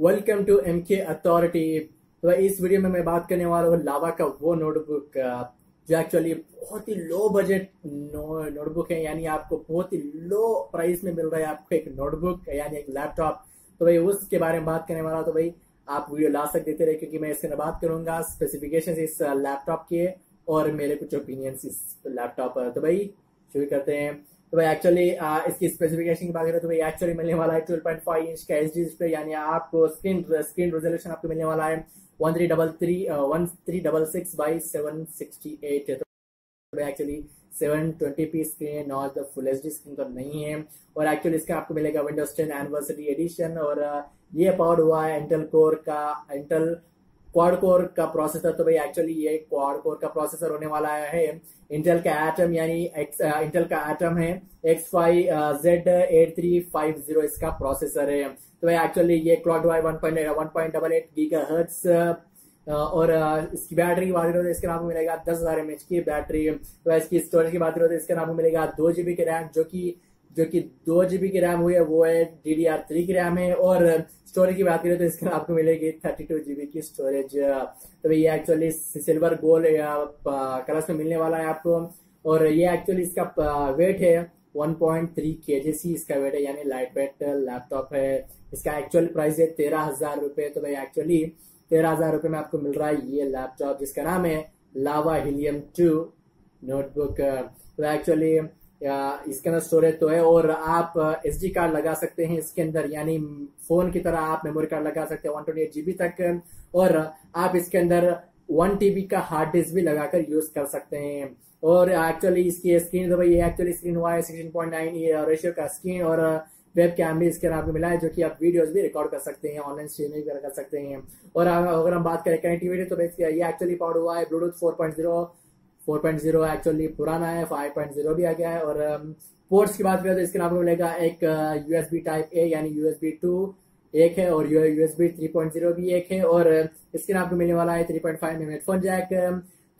Welcome to M K authority तो इस video में मैं बात करने वाला हूँ लावा का वो नोटबुक जो एक्चुअली बहुत ही लो बजट नोटबुक है। यानी आपको बहुत ही लो प्राइस में मिल रहा है आपको एक नोटबुक यानी एक लैपटॉप तो भाई उसके बारे में बात करने वाला तो भाई आप वीडियो ला तक देते रहे क्योंकि मैं इसके बात करूँगा स्पेसिफिकेशन इस लैपटॉप के और मेरे कुछ ओपिनियंस इस लैपटॉप पर। तो भाई शुरू करते हैं। तो भाई एक्चुअली इसकी स्पेसिफिकेशन की बात करें तो भाई एक्चुअली मिलने वाला है 12.5 इंच का एच डी डिस्प्ले यानी आपको स्क्रीन स्क्रीन रेजोल्यूशन आपको मिलने वाला है one three double three one three double six by seven sixty eight तो actually seven twenty P screen है not the full H D screen तो नहीं है। और एक्चुअली इसका आपको मिलेगा विंडोज़ टेन एनिवर्सरी एडिशन और ये पावर्ड हुआ है इंटेल कोर का इंटेल क्वाड कोर का प्रोसेसर तो भाई एक्चुअली ये क्वाड कोर का प्रोसेसर होने वाला है। इंटेल का एटम यानी इंटेल का एटम है। X five Z eight three five zero इसका प्रोसेसर है। तो भाई एक्चुअली ये clock by one point one point double eight giga hertz और इसकी बैटरी की बात करो तो इसके नाम मिलेगा दस हज़ार एम की बैटरी तो इसकी स्टोरेज की बात करो तो इसके नाम मिलेगा दो जीबी के रैम जो कि जो कि दो जीबी की रैम हुई है, वो है डी डी आर थ्री की रैम है और स्टोरेज की बात करें तो इसके आपको मिलेगी थर्टी टू जीबी की स्टोरेज तो ये एक्चुअली सिल्वर गोल्ड कलर्स में मिलने वाला है आपको। और ये एक्चुअली इसका वेट है 1.3 केजीसी इसका वेट है, यानी लाइट वेट लैपटॉप है। इसका एक्चुअल प्राइस है तेरह हज़ार रुपए। तो भाई एक्चुअली तेरह हज़ार रुपए में आपको मिल रहा है ये लैपटॉप जिसका नाम है लावा हिलियम टू नोटबुक तो एक्चुअली इसके अंदर स्टोरेज तो है और आप एस डी कार्ड लगा सकते हैं इसके अंदर, यानी फ़ोन की तरह आप मेमोरी कार्ड लगा सकते हैं वन जीबी तक। और आप इसके अंदर वन टीबी का हार्ड डिस्क भी लगाकर यूज़ कर सकते हैं। और एक्चुअली इसकी स्क्रीन तो भाई एक्चुअली स्क्रीन हुआ है सिक्सटीन पॉइंट नाइन रेशियो का स्क्रीन और वेब कैम भी इसके नाम मिला है, जो कि आप वीडियोस भी रिकॉर्ड कर सकते हैं ऑनलाइन स्ट्रीमिंग कर सकते हैं। और अगर हम बात करें कनेक्टिविटी तो ये एक्चुअली पावर हुआ है Bluetooth four point zero four point zero actually पुराना है, फाइव पॉइंट ज़ीरो भी आ गया है और पोर्ट्स की बात करें तो इसके नाम में मिलेगा एक यूएसबी टाइप ए यानी यूएसबी टू एक है और यूएसबी थ्री पॉइंट ज़ीरो भी एक है और इसके नाम को मिलने वाला है थ्री पॉइंट फाइव में हेडफोन जैक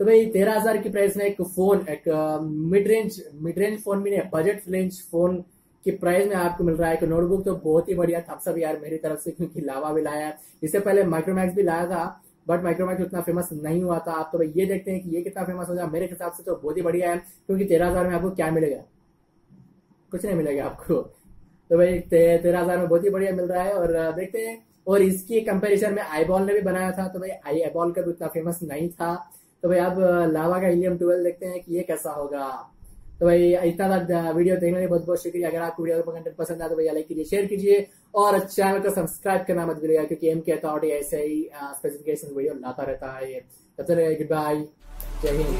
तो भाई तेरह हज़ार की प्राइस में एक फ़ोन एक mid range mid range phone भी नहीं बजट रेंज फ़ोन की प्राइस में आपको मिल रहा है। एक नोटबुक तो बहुत ही बढ़िया था, सब यार मेरी तरफ़ से, क्योंकि लावा भी लाया इससे पहले माइक्रोमैक्स भी लाया था बट माइक्रोमैक्स उतना फ़ेमस नहीं हुआ था। आप तो ये देखते हैं कि ये कितना फ़ेमस हो जाए मेरे हिसाब से तो बहुत ही बढ़िया है, क्योंकि तेरह हज़ार में आपको क्या मिलेगा? कुछ नहीं मिलेगा आपको। तो भाई तेरह हज़ार में बहुत ही बढ़िया मिल रहा है और देखते हैं। और इसकी कंपैरिजन में आईबॉल ने भी बनाया था तो भाई आई आईबॉल का भी उतना फ़ेमस नहीं था। तो भाई अब लावा का हीलियम ट्वेल्व देखते हैं कि ये कैसा होगा। तो भाई, इतना तक वीडियो देखने के बहुत बहुत शुक्रिया। अगर आपको वीडियो कंटेंट पसंद आया तो भैया लाइक कीजिए शेयर कीजिए और चैनल को सब्सक्राइब करना मत भूलिएगा क्योंकि एम के अथॉरिटी ऐसे ही स्पेसिफिकेशन वीडियो लाता रहता है तब तक गुड बाय जय हिंद।